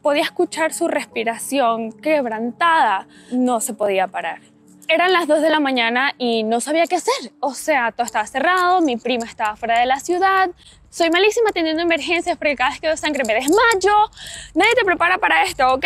Podía escuchar su respiración quebrantada. No se podía parar. Eran las 2 de la mañana y no sabía qué hacer. O sea, todo estaba cerrado, mi prima estaba fuera de la ciudad. Soy malísima teniendo emergencias porque cada vez que doy sangre me desmayo. Nadie te prepara para esto, ¿ok?